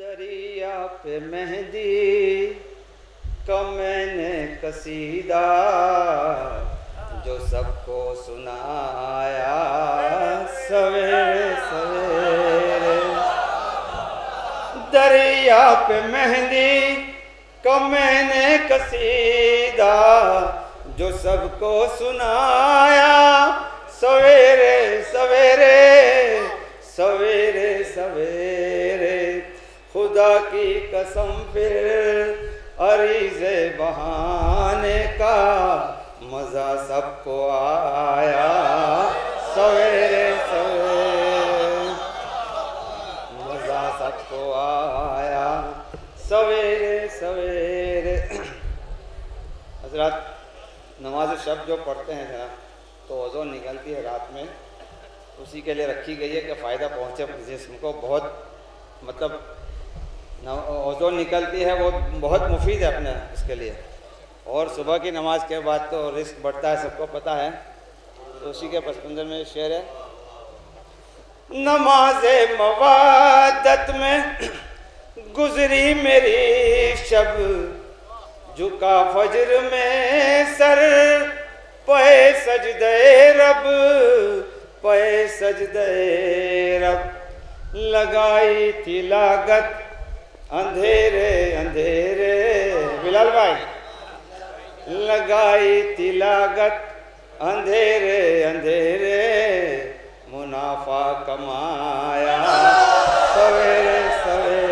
दरिया पे मेहंदी का मैंने कसीदा, जो सबको सुनाया। सवेरे सवेरे। दरिया पे मेहंदी का मैंने कसीदा, जो सबको सुनाया। खुदा की कसम फिर अरीजे बहाने का मज़ा सबको आया। सवेरे सवेरे मज़ा सबको आया। सवेरे सवेरे हज़रत नमाज़ शब जो पढ़ते हैं जरा तो ओजोन निकलती है रात में। उसी के लिए रखी गई है कि फ़ायदा पहुँचे जिसम को। बहुत मतलब ओजोन निकलती है, वो बहुत मुफीद है अपने, उसके लिए। और सुबह की नमाज़ के बाद तो रिस्क बढ़ता है, सबको पता है। तो उसी के पसमंदर में शेर है। नमाज़ मवादत में गुजरी मेरी शब, झुका फजर में सर पे सजदे रब पे सजदे रब। लगाई थी लागत अंधेरे अंधेरे। बिलाल भाई। लगाई थी लागत अंधेरे अंधेरे। मुनाफा कमाया। सवेरे सवेरे।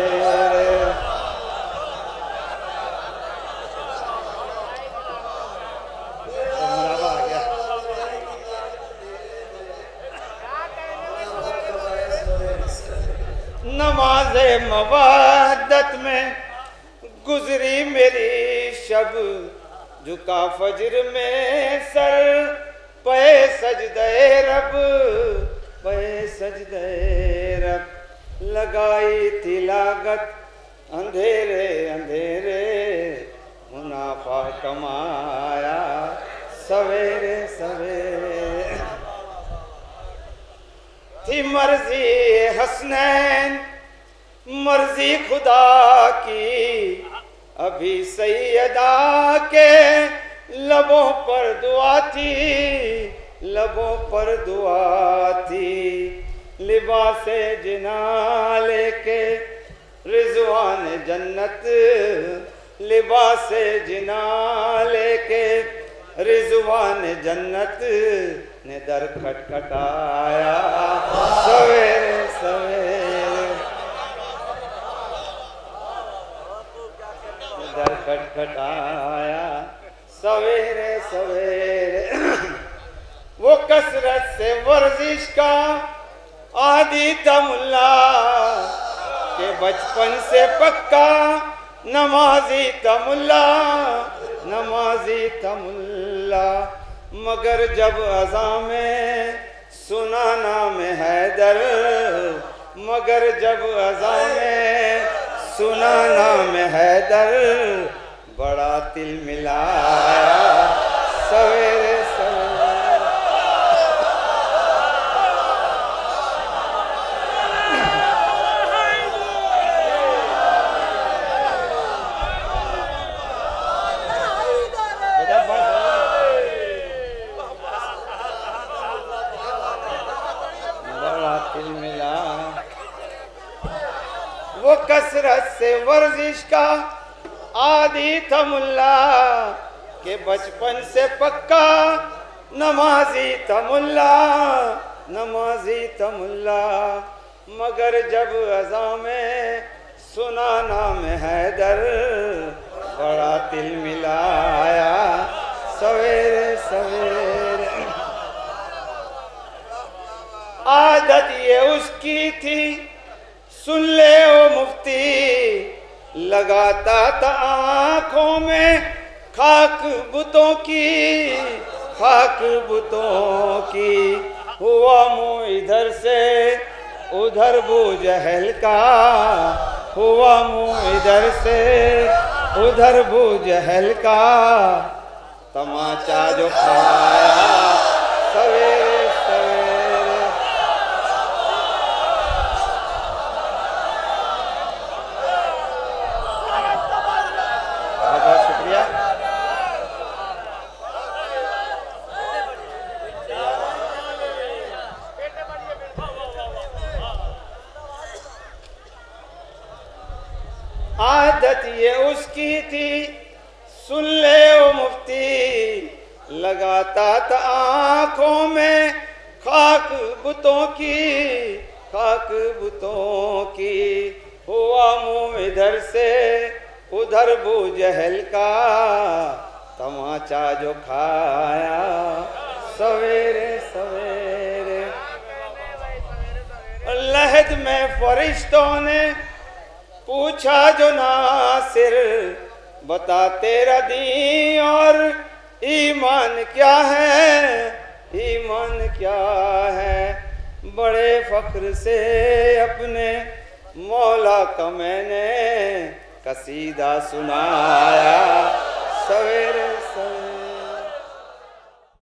नमाज़ मवादत में मेरी शब, झुका फजर में सर पे सजदे रब पे सजदे रब। लगाई थी लागत अंधेरे अंधेरे, मुनाफा कमाया सवेरे सवेरे। थी मर्ज़ी हसनैन, मर्ज़ी खुदा की अभी सैयदा के लबों पर दुआ थी, लबों पर दुआ थी। लिबास जिना लेके रिजवान जन्नत, लिबास जिना लेके रिजवान जन्नत ने दर खटखटाया। सवेरे सवेरे दर खटखटाया। सवेरे सवेरे। वो कसरत से वर्जिश का आदि तमुल्ला के बचपन से पक्का नमाजी तमुल्ला नमाजी तमुल्ला मगर जब अजा में सुना नाम हैदर, मगर जब अजा में सुना नाम हैदर बड़ा तिल मिलाया सवेरे कसरत से वर्जिश का आदि था मुल्ला के बचपन से पक्का नमाजी था मुल्ला नमाजी था मुल्ला मगर जब अजा में सुना नाम हैदर बड़ा तिल मिलाया, सवेरे सवेरे। आदत ये उसकी थी सुन ले ओ मुफ्ती। लगाता था आँखों में खाक बुतों की, खाक बुतों की। हुआ मुँह इधर से, उधर बू जहल का। हुआ मुँह इधर से, उधर बू जहल का। तमाचा जो खाया, सवेरे आदत ये उसकी थी। सुन ले ओ मुफ्ती, लगाता था आँखों में खाक बुतों की, खाक बुतों की। हुआ मुँह इधर से, उधर बू जहल का। तमाचा जो खाया, सवेरे सवेरे। लहद में फरिश्तों ने पूछा जो नासिर बता तेरा दी और ईमान क्या है? ईमान क्या है? बड़े फख्र से अपने मौला का मैंने कसीदा सुनाया। सवेरे